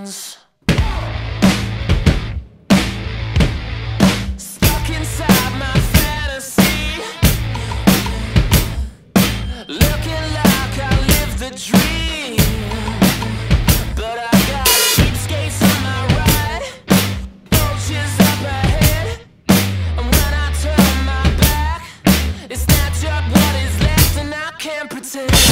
Friends. Stuck inside my fantasy. Looking like I live the dream. But I got cheap skates on my ride. Vultures up ahead. And when I turn my back, it's snatch up what is left and I can't pretend.